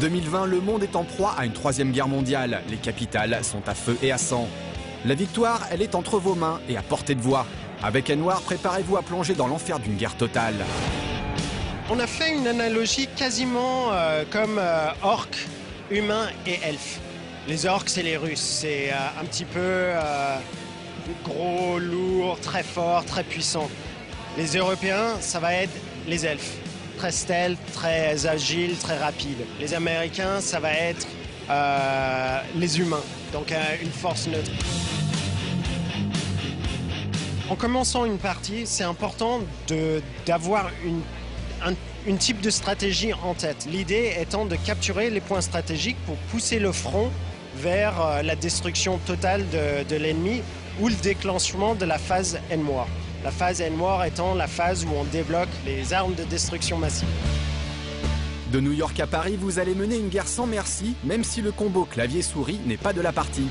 2020, le monde est en proie à une troisième guerre mondiale. Les capitales sont à feu et à sang. La victoire, elle est entre vos mains et à portée de voix. Avec Noir, préparez-vous à plonger dans l'enfer d'une guerre totale. On a fait une analogie quasiment euh, comme euh, orques, humains et elfes. Les orques, c'est les Russes. C'est euh, un petit peu euh, gros, lourd, très fort, très puissant. Les Européens, ça va être les elfes. Très stealth, très agile, très rapide. Les Américains, ça va être euh, les humains. Donc euh, une force neutre. En commençant une partie, c'est important d'avoir une, un type de stratégie en tête. L'idée étant de capturer les points stratégiques pour pousser le front vers euh, la destruction totale de, l'ennemi ou le déclenchement de la phase N-Noir. La phase N-Noir étant la phase où on débloque les armes de destruction massive. De New York à Paris, vous allez mener une guerre sans merci, même si le combo clavier-souris n'est pas de la partie.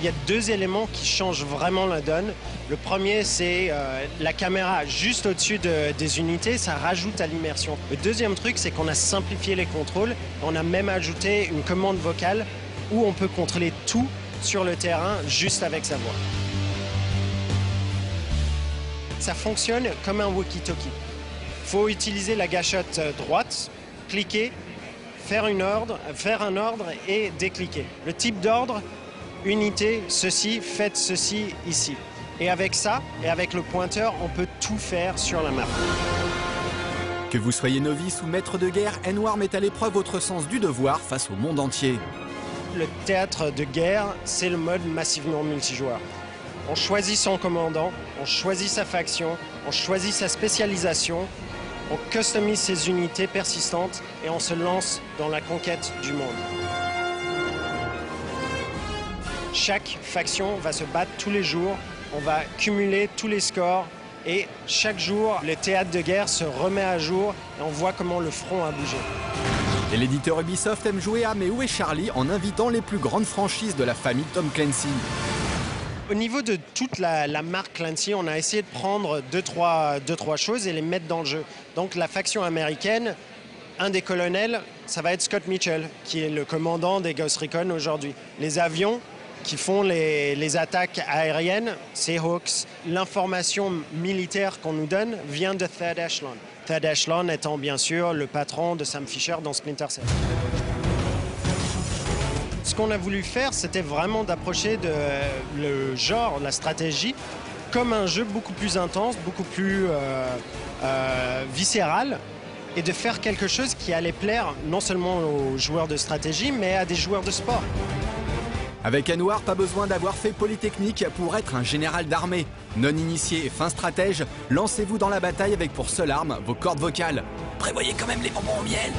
Il y a deux éléments qui changent vraiment la donne. Le premier, c'est euh, la caméra juste au-dessus de- des unités, ça rajoute à l'immersion. Le deuxième truc, c'est qu'on a simplifié les contrôles. On a même ajouté une commande vocale où on peut contrôler tout sur le terrain juste avec sa voix. Ça fonctionne comme un walkie-talkie. Il faut utiliser la gâchette euh, droite, cliquer, faire, une ordre, faire un ordre et décliquer. Le type d'ordre, unité, ceci, faites ceci ici. Et avec ça, et avec le pointeur, on peut tout faire sur la map. Que vous soyez novice ou maître de guerre, Noir met à l'épreuve votre sens du devoir face au monde entier. Le théâtre de guerre, c'est le mode massivement multijoueur. On choisit son commandant, on choisit sa faction, on choisit sa spécialisation, on customise ses unités persistantes et on se lance dans la conquête du monde. Chaque faction va se battre tous les jours, on va cumuler tous les scores et chaque jour, le théâtre de guerre se remet à jour et on voit comment le front a bougé. Et l'éditeur Ubisoft aime jouer à Mais où est Charlie en invitant les plus grandes franchises de la famille Tom Clancy? Au niveau de toute la, marque Clancy, on a essayé de prendre deux trois, deux, trois choses et les mettre dans le jeu. Donc la faction américaine, un des colonels, ça va être Scott Mitchell, qui est le commandant des Ghost Recon aujourd'hui. Les avions qui font les, les attaques aériennes, c'est Hawks. L'information militaire qu'on nous donne vient de Third Echelon. Third Echelon étant bien sûr le patron de Sam Fisher dans Splinter Cell. Ce qu'on a voulu faire, c'était vraiment d'approcher le genre, la stratégie, comme un jeu beaucoup plus intense, beaucoup plus euh, euh, viscéral, et de faire quelque chose qui allait plaire non seulement aux joueurs de stratégie, mais à des joueurs de sport. Avec Noir, pas besoin d'avoir fait Polytechnique pour être un général d'armée. Non initié et fin stratège, lancez-vous dans la bataille avec pour seule arme vos cordes vocales. Prévoyez quand même les bonbons au miel